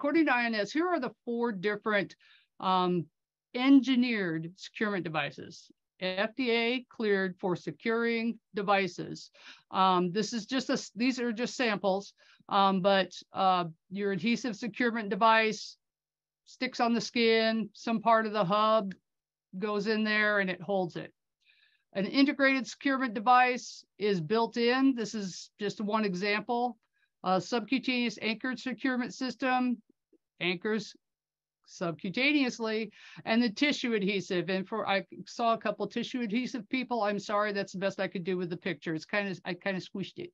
according to INS, here are the four different um, engineered securement devices. FDA cleared for securing devices. Um, this is just a, these are just samples, um, but uh, your adhesive securement device sticks on the skin, some part of the hub goes in there and it holds it. An integrated securement device is built in. This is just one example. A subcutaneous anchored securement system anchors subcutaneously and the tissue adhesive. And for i saw a couple tissue adhesive people. I'm sorry that's the best i could do with the picture. It's kind of i kind of squished it.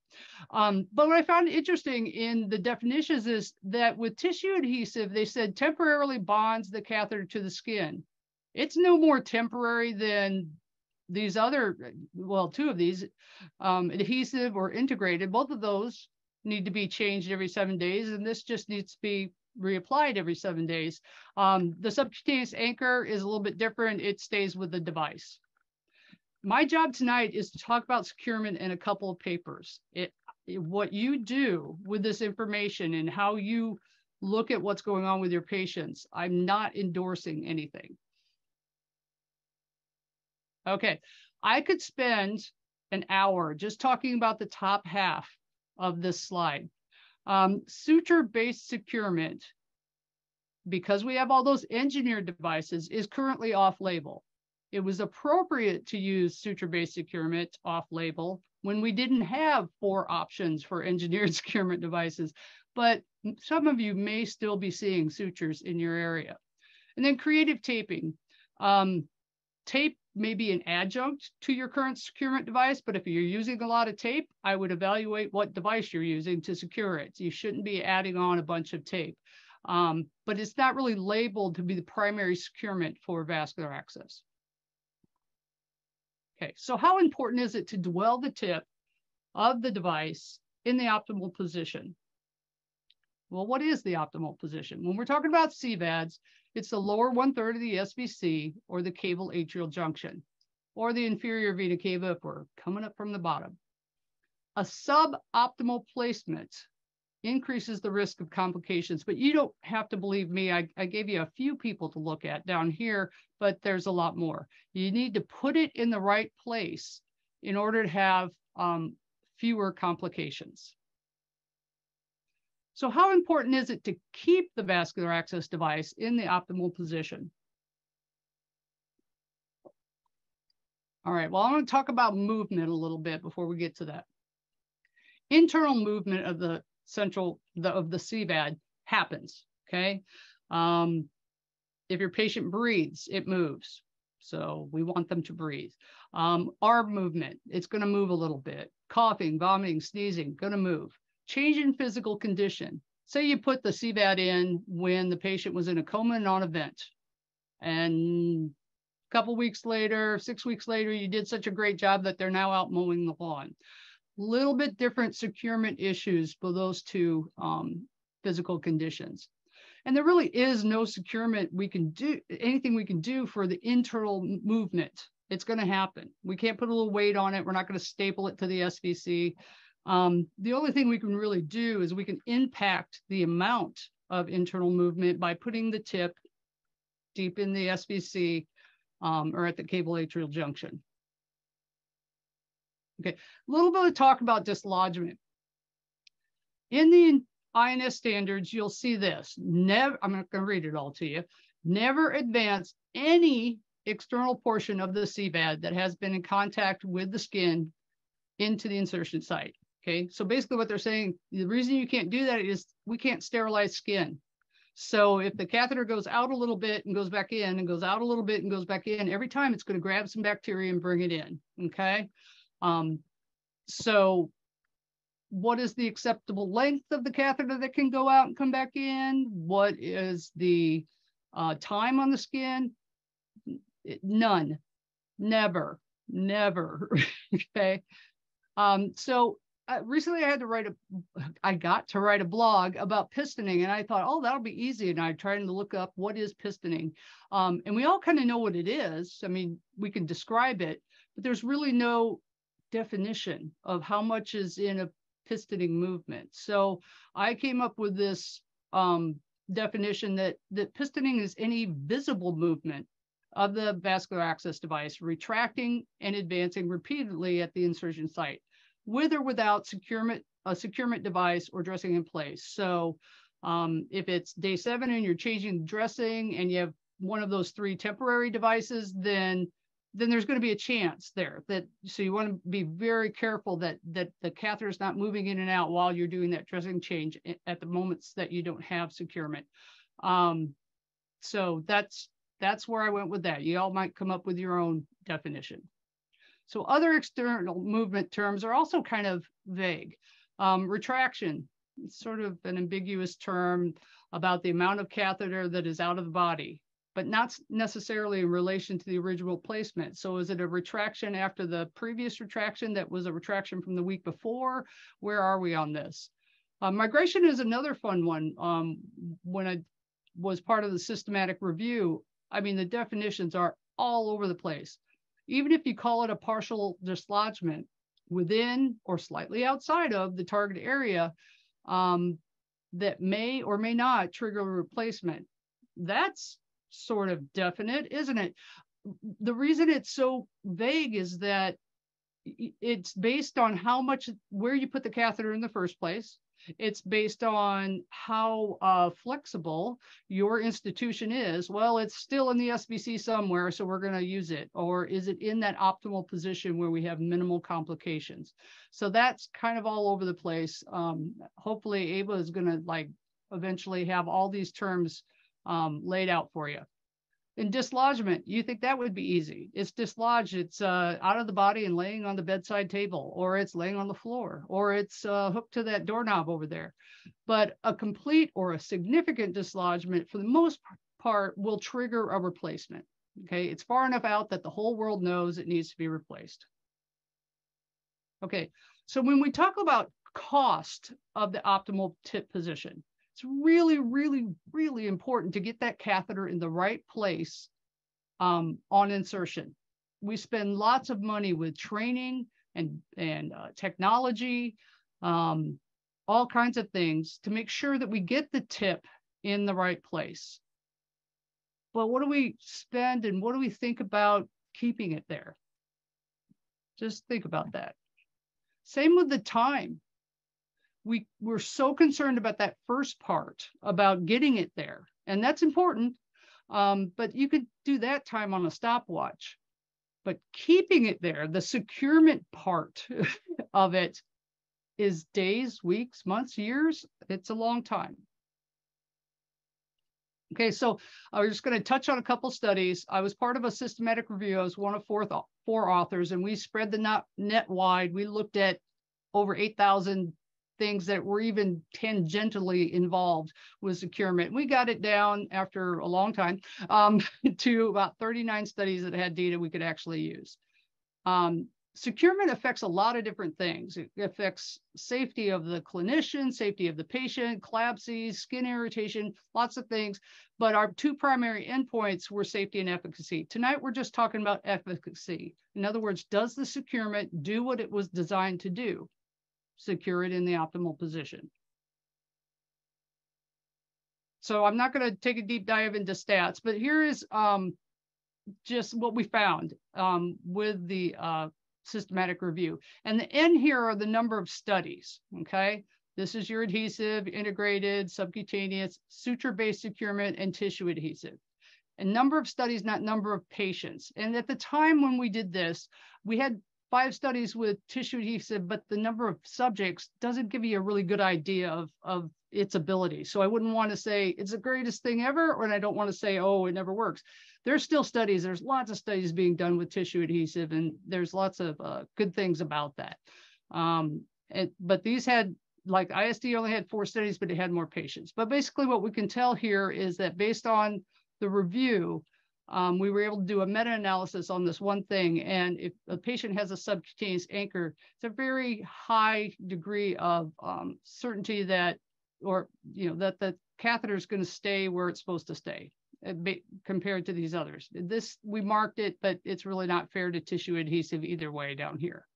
Um, but what i found interesting in the definitions is that with tissue adhesive they said temporarily bonds the catheter to the skin. It's no more temporary than these other well two of these um, adhesive or integrated. Both of those need to be changed every seven days and this just needs to be reapplied every seven days. Um, the subcutaneous anchor is a little bit different. It stays with the device. My job tonight is to talk about securement in a couple of papers. It, what you do with this information and how you look at what's going on with your patients. I'm not endorsing anything. Okay, I could spend an hour just talking about the top half of this slide. Um, Suture-based securement, because we have all those engineered devices, is currently off-label. It was appropriate to use suture-based securement off-label when we didn't have four options for engineered securement devices, but some of you may still be seeing sutures in your area. And then creative taping. Um, tape may be an adjunct to your current securement device, but if you're using a lot of tape, I would evaluate what device you're using to secure it. You shouldn't be adding on a bunch of tape. Um, but it's not really labeled to be the primary securement for vascular access. Okay, so how important is it to dwell the tip of the device in the optimal position? Well, what is the optimal position? When we're talking about CVADs, it's the lower one third of the SVC or the cavoatrial junction or the inferior vena cava if we're coming up from the bottom. A suboptimal placement increases the risk of complications, but you don't have to believe me. I, I gave you a few people to look at down here, but there's a lot more. You need to put it in the right place in order to have um, fewer complications. So how important is it to keep the vascular access device in the optimal position? All right, well, I want to talk about movement a little bit before we get to that. Internal movement of the central, the, of the CVAD happens, okay? Um, if your patient breathes, it moves. So we want them to breathe. Um, arm movement, it's gonna move a little bit. Coughing, vomiting, sneezing, gonna move change in physical condition. Say you put the CVAD in when the patient was in a coma and on a vent. And a couple weeks later, six weeks later, you did such a great job that they're now out mowing the lawn. Little bit different securement issues for those two um, physical conditions. And there really is no securement we can do, anything we can do for the internal movement. It's going to happen. We can't put a little weight on it. We're not going to staple it to the SVC. Um, the only thing we can really do is we can impact the amount of internal movement by putting the tip deep in the SVC um, or at the cavoatrial junction. Okay, a little bit of talk about dislodgement. In the INS standards, you'll see this. Never, I'm not going to read it all to you. Never advance any external portion of the CVAD that has been in contact with the skin into the insertion site. Okay, so basically what they're saying, the reason you can't do that is we can't sterilize skin. So if the catheter goes out a little bit and goes back in and goes out a little bit and goes back in, every time it's going to grab some bacteria and bring it in. Okay. Um, so what is the acceptable length of the catheter that can go out and come back in? What is the uh, time on the skin? None, never, never. okay. Um, so uh, recently I had to write a, I got to write a blog about pistoning, and I thought, oh, that'll be easy. And I tried to look up what is pistoning, um, and we all kind of know what it is. I mean, we can describe it, but there's really no definition of how much is in a pistoning movement. So I came up with this um, definition that, that pistoning is any visible movement of the vascular access device, retracting and advancing repeatedly at the insertion site, with or without securement, a securement device or dressing in place. So um, if it's day seven and you're changing dressing and you have one of those three temporary devices, then then there's going to be a chance there that so you want to be very careful that that the catheter is not moving in and out while you're doing that dressing change at the moments that you don't have securement. Um, so that's that's where I went with that. You all might come up with your own definition. So other external movement terms are also kind of vague. Um, retraction, sort of an ambiguous term about the amount of catheter that is out of the body, but not necessarily in relation to the original placement. So is it a retraction after the previous retraction that was a retraction from the week before? Where are we on this? Uh, migration is another fun one. Um, when I was part of the systematic review, I mean, the definitions are all over the place. Even if you call it a partial dislodgement within or slightly outside of the target area, um, that may or may not trigger a replacement. That's sort of definite, isn't it? The reason it's so vague is that it's based on how much, where you put the catheter in the first place, it's based on how uh, flexible your institution is. Well, it's still in the SVC somewhere, so we're going to use it. Or is it in that optimal position where we have minimal complications? So that's kind of all over the place. Um, hopefully, AVA is going to like eventually have all these terms um, laid out for you. In dislodgement, you think that would be easy. It's dislodged, it's uh, out of the body and laying on the bedside table, or it's laying on the floor, or it's uh, hooked to that doorknob over there. But a complete or a significant dislodgement, for the most part, will trigger a replacement. Okay, it's far enough out that the whole world knows it needs to be replaced. Okay, so when we talk about cost of the optimal tip position, it's really, really, really important to get that catheter in the right place um, on insertion. We spend lots of money with training and, and uh, technology, um, all kinds of things to make sure that we get the tip in the right place. But what do we spend and what do we think about keeping it there? Just think about that. Same with the time we we're so concerned about that first part about getting it there and that's important. Um, but you could do that time on a stopwatch. But keeping it there the securement part of it is days weeks months years it's a long time. Okay so i was just going to touch on a couple studies. I was part of a systematic review. I was one of four, four authors and we spread the net, net wide. We looked at over 8000 things that were even tangentially involved with securement. We got it down after a long time um, to about 39 studies that had data we could actually use. Um, securement affects a lot of different things. It affects safety of the clinician, safety of the patient, CLABSI, skin irritation, lots of things. But our two primary endpoints were safety and efficacy. Tonight, we're just talking about efficacy. In other words, does the securement do what it was designed to do? Secure it in the optimal position. So I'm not going to take a deep dive into stats, but here is um, just what we found um, with the uh, systematic review. And the N here are the number of studies, okay? This is your adhesive, integrated, subcutaneous, suture-based securement, and tissue adhesive. A number of studies, not number of patients. And at the time when we did this, we had five studies with tissue adhesive, but the number of subjects doesn't give you a really good idea of, of its ability. So I wouldn't want to say it's the greatest thing ever, or I don't want to say, oh, it never works. There's still studies. There's lots of studies being done with tissue adhesive, and there's lots of uh, good things about that. Um, it, but these had, like ISD only had four studies, but it had more patients. But basically what we can tell here is that based on the review, um, we were able to do a meta-analysis on this one thing. And if a patient has a subcutaneous anchor, it's a very high degree of um, certainty that, or, you know, that the catheter is going to stay where it's supposed to stay uh, compared to these others. This, we marked it, but it's really not fair to tissue adhesive either way down here.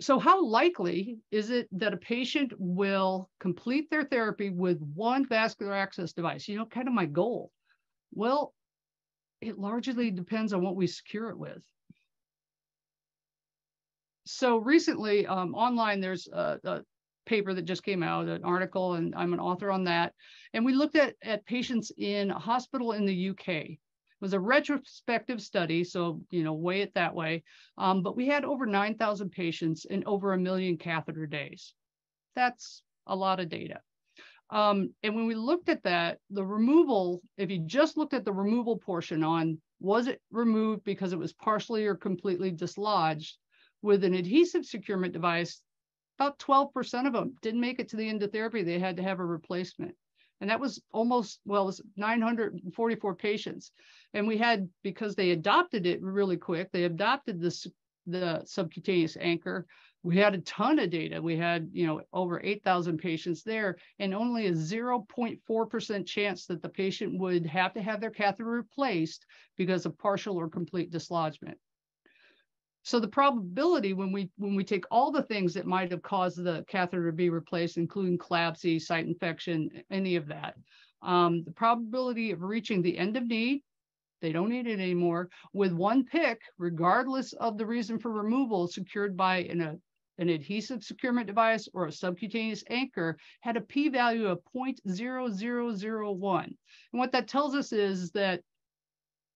So how likely is it that a patient will complete their therapy with one vascular access device? You know, kind of my goal. Well, it largely depends on what we secure it with. So recently, um, online, there's a, a, paper that just came out, an article, and I'm an author on that. And we looked at, at patients in a hospital in the UK. Was a retrospective study, so you know, weigh it that way. Um, but we had over 9,000 patients and over a million catheter days. That's a lot of data. Um, and when we looked at that, the removal, if you just looked at the removal portion on was it removed because it was partially or completely dislodged with an adhesive securement device, about 12% of them didn't make it to the end of therapy. They had to have a replacement. And that was almost, well, it was 944 patients. And we had, because they adopted it really quick, they adopted this, the subcutaneous anchor we had a ton of data. We had, you know, over 8,000 patients there and only a 0.4% chance that the patient would have to have their catheter replaced because of partial or complete dislodgement. So the probability when we when we take all the things that might have caused the catheter to be replaced, including CLABSI, site infection, any of that, um, the probability of reaching the end of need, they don't need it anymore, with one PICC, regardless of the reason for removal, secured by an, an adhesive securement device or a subcutaneous anchor had a p-value of 0.0001. And what that tells us is that,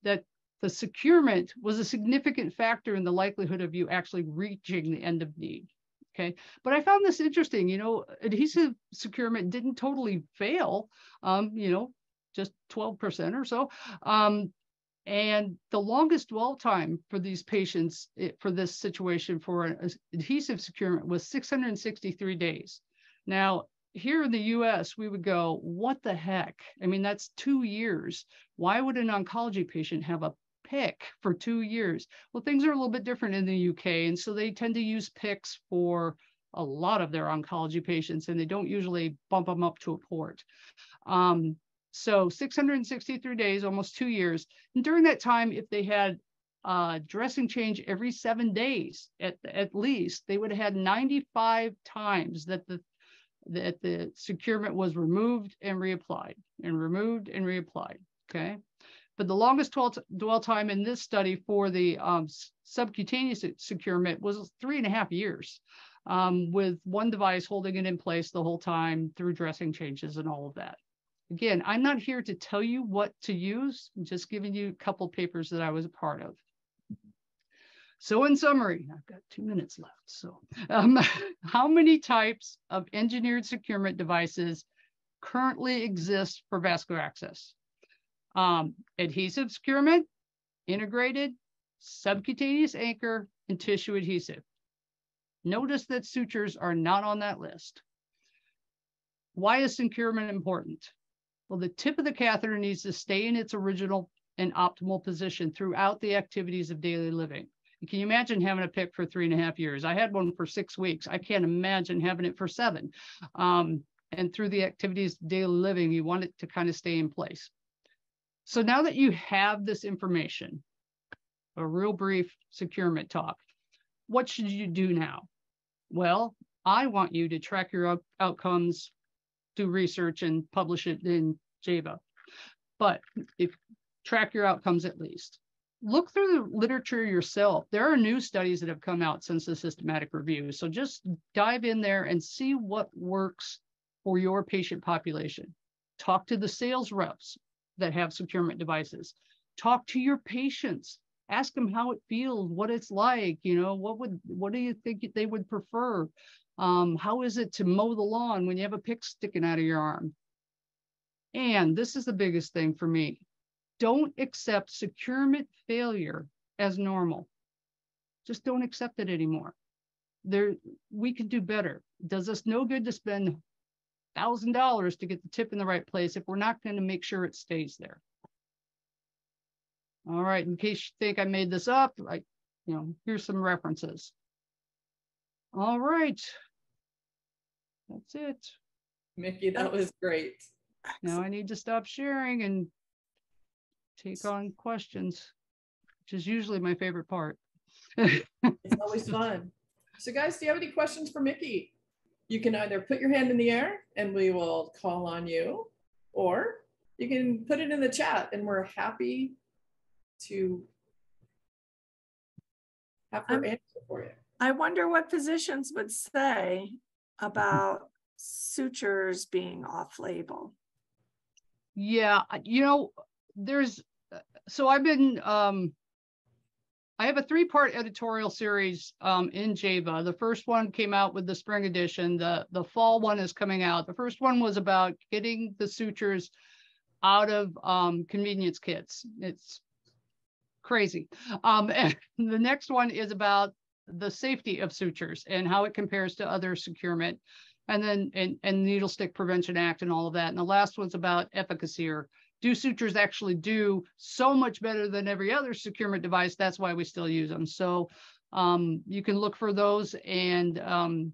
that the securement was a significant factor in the likelihood of you actually reaching the end of need. Okay, but I found this interesting. You know, adhesive securement didn't totally fail. Um, you know, just 12% or so. Um, and the longest dwell time for these patients it, for this situation for an adhesive securement was 663 days. Now, here in the US, we would go, what the heck? I mean, that's two years. Why would an oncology patient have a PICC for two years? Well, things are a little bit different in the UK. And so they tend to use PICCs for a lot of their oncology patients, and they don't usually bump them up to a port. Um, so 663 days, almost two years. And during that time, if they had dressing change every seven days at, at least, they would have had 95 times that the that the securement was removed and reapplied and removed and reapplied. Okay. But the longest dwell time in this study for the um, subcutaneous securement was three and a half years, um, with one device holding it in place the whole time through dressing changes and all of that. Again, I'm not here to tell you what to use, I'm just giving you a couple papers that I was a part of. So in summary, I've got two minutes left. So um, how many types of engineered securement devices currently exist for vascular access? Um, adhesive securement, integrated, subcutaneous anchor, and tissue adhesive. Notice that sutures are not on that list. Why is securement important? Well, the tip of the catheter needs to stay in its original and optimal position throughout the activities of daily living. Can you imagine having a PICC for three and a half years? I had one for six weeks. I can't imagine having it for seven. Um, and through the activities of daily living, you want it to kind of stay in place. So now that you have this information, a real brief securement talk, what should you do now? Well, I want you to track your outcomes do research and publish it in JAVA. But if track your outcomes at least. Look through the literature yourself. There are new studies that have come out since the systematic review. So just dive in there and see what works for your patient population. Talk to the sales reps that have securement devices. Talk to your patients. Ask them how it feels, what it's like, you know, what would what do you think they would prefer? Um, how is it to mow the lawn when you have a PICC sticking out of your arm? And this is the biggest thing for me. Don't accept securement failure as normal. Just don't accept it anymore. There, we can do better. Does us no good to spend thousand dollars to get the tip in the right place if we're not going to make sure it stays there. All right, in case you think I made this up, I, you know, here's some references. All right, that's it. Mickey, that was great. Now I need to stop sharing and take on questions, which is usually my favorite part. it's always fun. So guys, do you have any questions for Mickey? You can either put your hand in the air and we will call on you, or you can put it in the chat and we're happy to have her I'm- answer for you. I wonder what physicians would say about sutures being off-label. Yeah, you know, there's uh, so I've been um I have a three-part editorial series um in JAVA. The first one came out with the spring edition. The the fall one is coming out. The first one was about getting the sutures out of um convenience kits. It's crazy. Um and the next one is about the safety of sutures and how it compares to other securement and then and, and needle stick prevention act and all of that and the last one's about efficacy or do sutures actually do so much better than every other securement device that's why we still use them so um, you can look for those and um,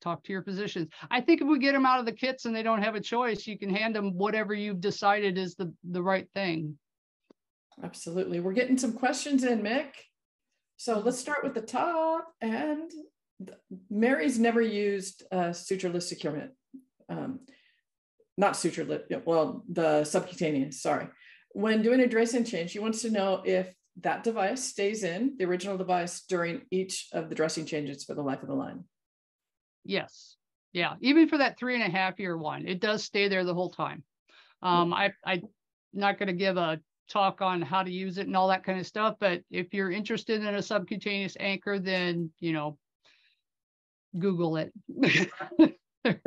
talk to your physicians i think if we get them out of the kits and they don't have a choice you can hand them whatever you've decided is the the right thing Absolutely. We're getting some questions in, Mick. So let's start with the top. And Mary's never used uh, sutureless securement. Um, not sutureless, yeah, well, the subcutaneous, sorry. When doing a dressing change, she wants to know if that device stays in, the original device, during each of the dressing changes for the life of the line. Yes. Yeah. Even for that three and a half year one, it does stay there the whole time. Um, I, I'm not going to give a talk on how to use it and all that kind of stuff, but if you're interested in a subcutaneous anchor, then, you know, Google it.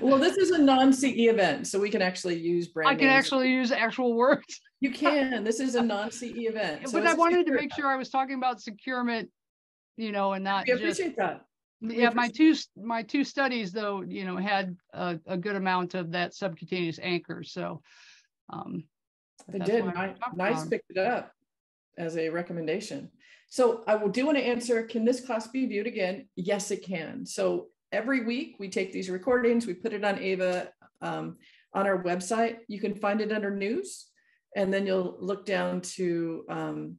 well, this is a non-CE event, so we can actually use brand I can actually use actual words, You can. This is a non-CE event. so but I wanted to make sure I was talking about securement, you know, and not We just appreciate that. we Yeah, my two, my two studies though, you know, had a, a good amount of that subcutaneous anchor, so. um, They did. I Nice about picked it up as a recommendation. So I will do want to answer, can this class be viewed again? Yes, it can. So every week we take these recordings, we put it on AVA um, on our website. You can find it under news and then you'll look down to um,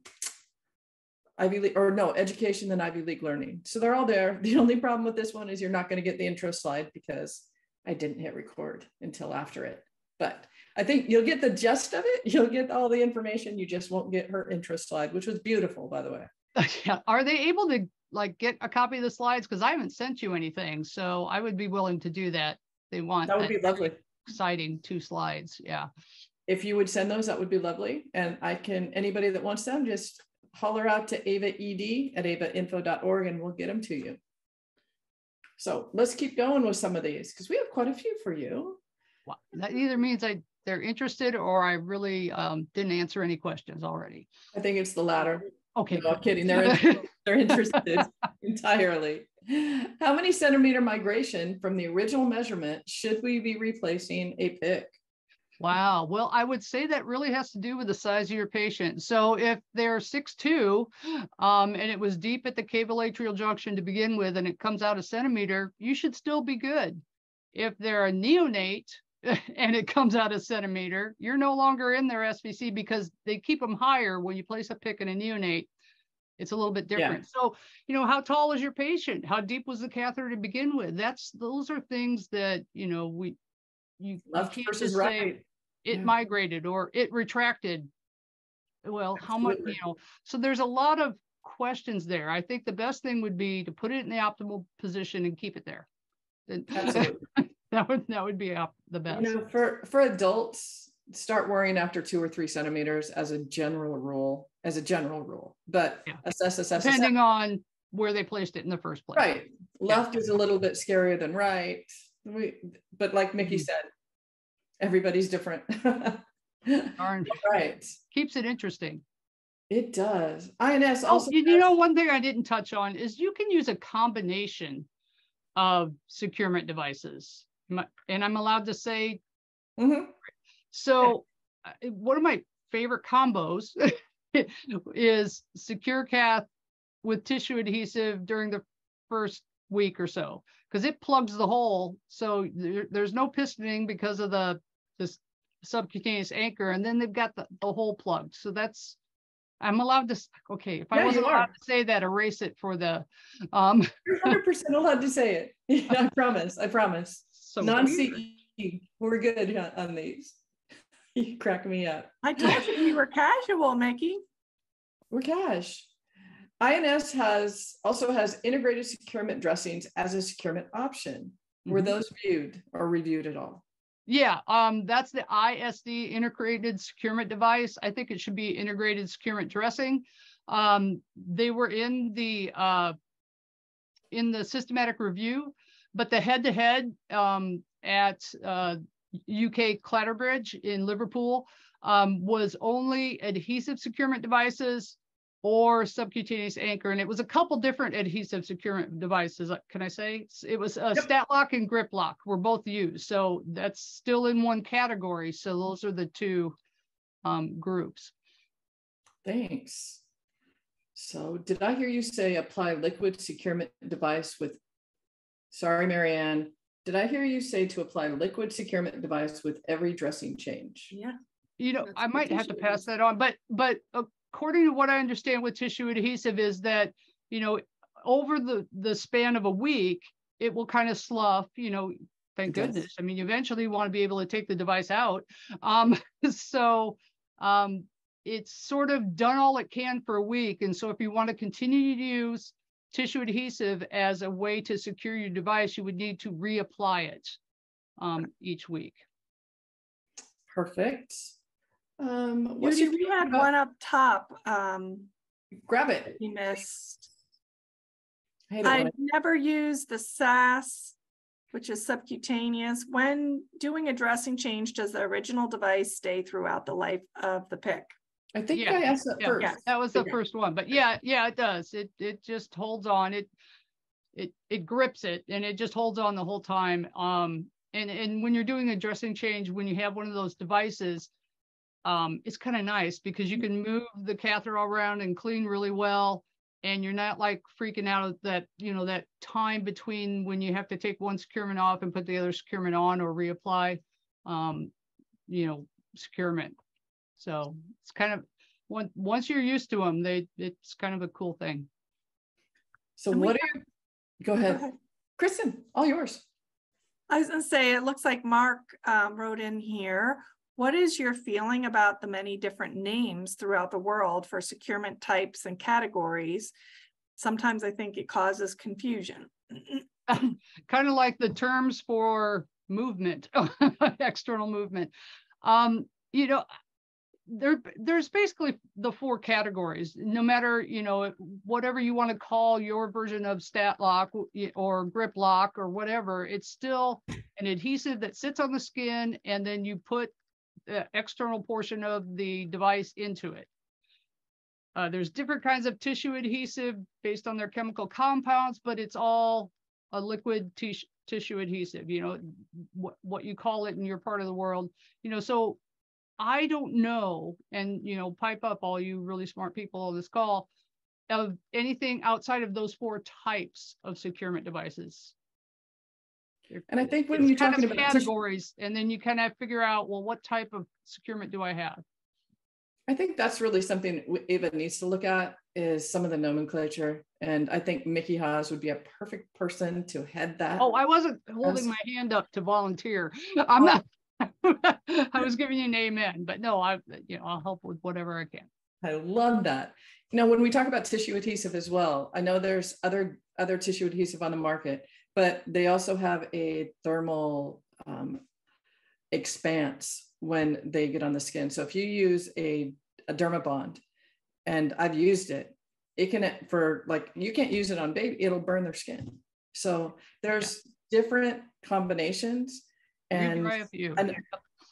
IV League, or no, education then IV League learning. So they're all there. The only problem with this one is you're not going to get the intro slide because I didn't hit record until after it. But I think you'll get the gist of it. You'll get all the information. You just won't get her intro slide, which was beautiful, by the way. yeah, Are they able to like get a copy of the slides? Because I haven't sent you anything, so I would be willing to do that. They want That would be lovely. exciting two slides, yeah. If you would send those, that would be lovely. And I can, anybody that wants them, just holler out to AVA ED at avainfo.org and we'll get them to you. So let's keep going with some of these because we have quite a few for you. Well, That either means I, they're interested or I really um, didn't answer any questions already. I think it's the latter. Okay. No, I'm kidding. They're, they're interested entirely. How many centimeter migration from the original measurement should we be replacing a PICC? Wow. Well, I would say that really has to do with the size of your patient. So if they're 6'2", um, and it was deep at the cavoatrial junction to begin with, and it comes out a centimeter, you should still be good. If they're a neonate and it comes out a centimeter, you're no longer in their SVC because they keep them higher when you place a PICC in a neonate. It's a little bit Yeah. different. So, you know, how tall is your patient? How deep was the catheter to begin with? That's those are things that, you know, we you, you Left can't versus just say, right. it Yeah. migrated or it retracted. Well, how much, you know, so there's a lot of questions there. I think the best thing would be to put it in the optimal position and keep it there. Absolutely. That would, that would be the best. You know, for for adults, start worrying after two or three centimeters as a general rule, as a general rule. But Yeah. assess, assess, assess. Depending on where they placed it in the first place. Right. Left is a little bit scarier than right. We, but like Mickey Mhm. said, everybody's different. Darn, right. keeps it interesting. It does. INS Oh, also. you, you know, one thing I didn't touch on is you can use a combination of securement devices. And I'm allowed to say Mhm. So one of my favorite combos is SecurAcath with tissue adhesive during the first week or so because it plugs the hole so there, there's no pistoning because of the this subcutaneous anchor and then they've got the, the hole plugged so that's I'm allowed to, okay, if I wasn't allowed to say that, erase it for the, um, You're hundred percent allowed to say it. I promise, I promise. So. Non-CE, we're good on- on these. You crack me up. I told you we were casual, Mickey. We're cash. INS has, also has integrated securement dressings as a securement option. Were Mhm. those viewed or reviewed at all? Yeah, um, that's the ISD integrated securement device. I think it should be integrated securement dressing. Um, they were in the, uh, in the systematic review, but the head-to-head, um, at, uh, UK Clatterbridge in Liverpool, um, was only adhesive securement devices or subcutaneous anchor, and it was a couple different adhesive securement devices. uh, Can I say? It was uh, Yep. StatLock and grip GripLock were both used, so that's still in one category. So those are the two um, groups. Thanks. So did I hear you say apply liquid securement device with, sorry, Marianne, did I hear you say to apply liquid securement device with every dressing change? Yeah. You know, That's I might have to pass that on, but but according to what I understand with tissue adhesive is that you know over the the span of a week it will kind of slough. You know, thank It does. goodness. I mean, eventually you eventually want to be able to take the device out. Um, so um, it's sort of done all it can for a week, and so if you want to continue to use tissue adhesive as a way to secure your device, you would need to reapply it um, each week. Perfect. Um, what's Judy, your we had about- one up top. Um, Grab it. we missed. I hate it I when never used the SAS, which is subcutaneous. When doing a dressing change, does the original device stay throughout the life of the PICC? I I think Yeah, I asked that Yeah, first. yes. that was the Okay. first one, but yeah, yeah, it does. It, it just holds on. It, it, it grips it and it just holds on the whole time. Um, and, and when you're doing a dressing change, when you have one of those devices, um, it's kind of nice because you can move the catheter around and clean really well. And you're not like freaking out at that, you know, that time between when you have to take one securement off and put the other securement on or reapply, um, you know, securement. So it's kind of, once, once you're used to them, they, it's kind of a cool thing. So And what are you, go Go ahead. ahead. Kristen, all yours. I was gonna say, it looks like Mark um, wrote in here. What is your feeling about the many different names throughout the world for securement types and categories? Sometimes I think it causes confusion. kind of like the terms for movement, external movement. Um, you know, there, there's basically the four categories, no matter, you know, whatever you want to call your version of StatLock or grip lock or whatever, it's still an adhesive that sits on the skin and then you put the external portion of the device into it. Uh, there's different kinds of tissue adhesive based on their chemical compounds, but it's all a liquid tis- tissue adhesive, you know, what, what you call it in your part of the world, you know, so I don't know, and, you know, pipe up all you really smart people on this call, of anything outside of those four types of securement devices. And I think when you're talking about categories, and then you kind of figure out, well, what type of securement do I have? I think that's really something AVA needs to look at is some of the nomenclature. And I think Mickey Hawes would be a perfect person to head that. Oh, I wasn't holding my hand up to volunteer. I'm not. I was giving you an amen, but no, I, you know, I'll help with whatever I can. I love that. Now, when we talk about tissue adhesive as well, I know there's other other tissue adhesive on the market, but they also have a thermal um, expanse when they get on the skin. So if you use a, a dermabond, and I've used it, it can for like you can't use it on baby, it'll burn their skin. So there's different combinations, and and-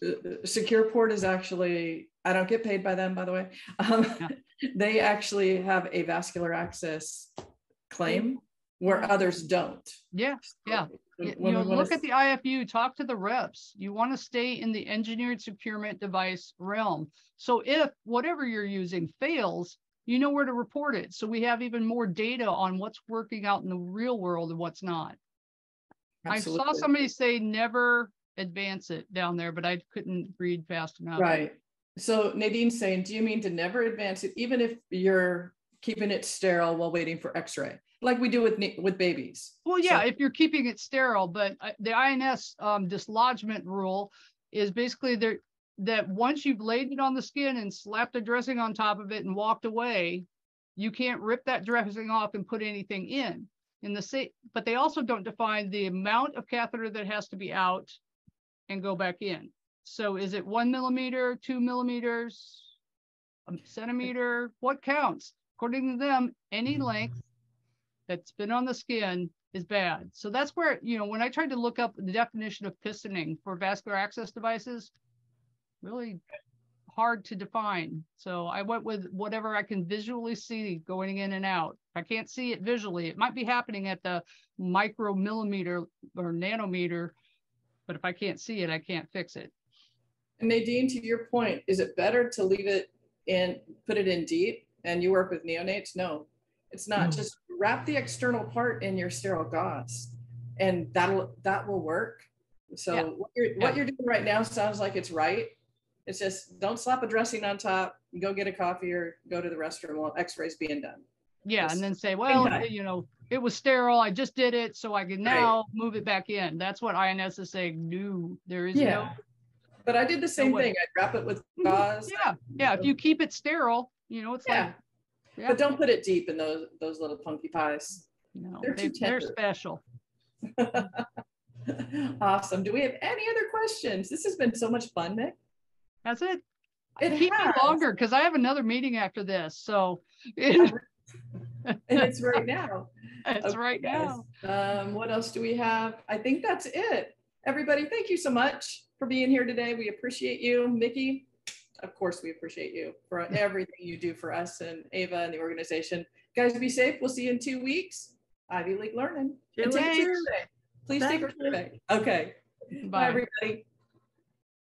uh, Secure Port is actually, I don't get paid by them, by the way. Um, Yeah. They actually have a vascular access claim where others don't. Yeah, yeah. You know, look at the IFU, talk to the reps. You want to stay in the engineered securement device realm. So if whatever you're using fails, you know where to report it. So we have even more data on what's working out in the real world and what's not. I saw somebody say never advance it down there, but I couldn't read fast enough. Right. So Nadine's saying, do you mean to never advance it, even if you're keeping it sterile while waiting for x-ray? Like we do with, with babies. Well, yeah, So- if you're keeping it sterile, but uh, the INS um, dislodgement rule is basically there that once you've laid it on the skin and slapped a dressing on top of it and walked away, you can't rip that dressing off and put anything in. In the same, but they also don't define the amount of catheter that has to be out and go back in. So is it one millimeter, two millimeters, a centimeter? What counts? According to them, any mm-hmm. length that's been on the skin is bad. So that's where, you know, when I tried to look up the definition of pistoning for vascular access devices, really hard to define. So I went with whatever I can visually see going in and out. If I can't see it visually, it might be happening at the micromillimeter or nanometer, but if I can't see it, I can't fix it. And Nadine, to your point, is it better to leave it in, put it in deep and you work with neonates? No, it's not. No. Just wrap the external part in your sterile gauze and that'll, that will work. So Yeah. what you're, what you're doing right now sounds like it's right. It's just don't slap a dressing on top, go get a coffee or go to the restroom while x-rays being done. Yeah, Yes. and then say, well, Okay. you know, it was sterile. I just did it, so I can Right. now move it back in. That's what INS is saying. No, there is no But I did the same way. thing. I'd wrap it with Mhm. gauze. Yeah, yeah. If you keep it sterile, you know, it's Yeah, like, yeah, but don't put it deep in those, those little punky pies. know, they're they, they're special. Awesome. Do we have any other questions? This has been so much fun, Nick. That's it. It Keep has. me longer because I have another meeting after this. So it, And it's right now. it's Okay, right guys. now. Um, what else do we have? I think that's it. Everybody, thank you so much for being here today. We appreciate you. Mickey, of course, we appreciate you for everything you do for us and AVA and the organization. Guys, be safe. We'll see you in two weeks. IV League Learning. And take a survey. Please take a survey. Okay. Bye, Bye. everybody.